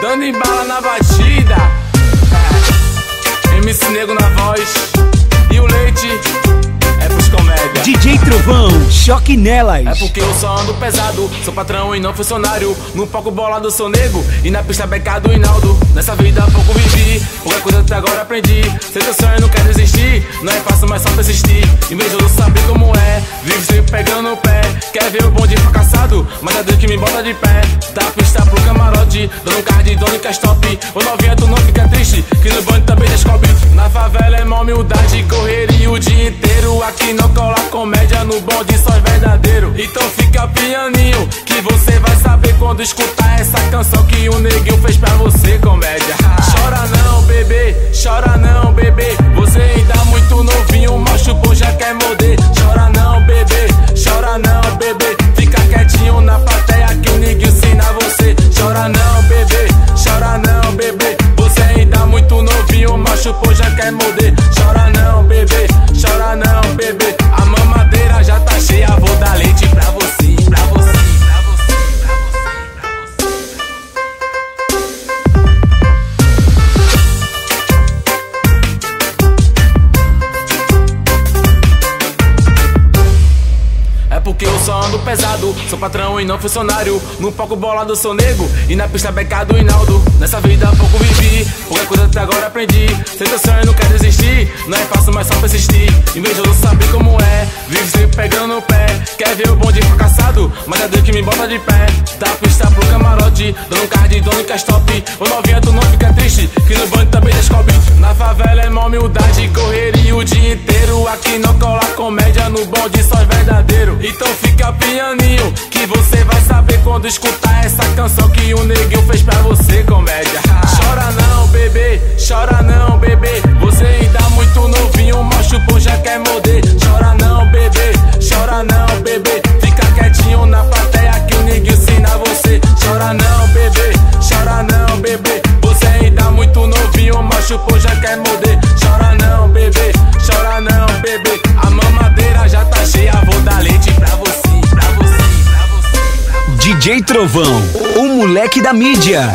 Dando em bala na batida. MC Nego na voz. E o leite é pros comédia. DJ Trovão, choque nelas. É porque eu só ando pesado, sou patrão e não funcionário. No palco bolado sou nego e na pista becado Inaldo. Nessa vida pouco vivi, pouca coisa até agora aprendi. Sei teu sonho não quer desistir, não é fácil, mas só persistir. É, vive sempre pegando no pé. Quer ver o bonde fracassado, mas é Deus que me bota de pé. Da pista pro camarote, dando um card, que stop. O novinha tu não fica triste, que no bonde também descobre. Na favela é mó humildade, correria o dia inteiro. Aqui não cola comédia, no bonde só é verdadeiro. Então fica pianinho, que você vai saber quando escutar essa canção que o neguinho fez pra você, comédia. Chora não, bebê, chora não, bebê. Você ainda muito novinho, macho bom já quer morder. Pô já quer eu só ando pesado, sou patrão e não funcionário. No palco bolado sou nego e na pista becado Inaldo. Nessa vida pouco vivi, pouca coisa até agora aprendi. Sei teu sonho não quer desistir, não é fácil, mas só persistir. Invejoso saber como é, vive sempre pegando no pé. Quer ver o bonde fracassado, mas é Deus que me bota de pé. Da pista pro camarote, dando um card, dando que stop. O novinha tu não fica triste, que no bonde também descobre. Na favela é mó humildade, correria o dia inteiro. Aqui não cola comédia, no bonde só quando escutar essa canção que o neguinho fez pra você, comédia. Chora não, bebê, chora não, bebê. Você ainda muito novinho, macho bom já quer morder. DJ Trovão, o moleque da mídia.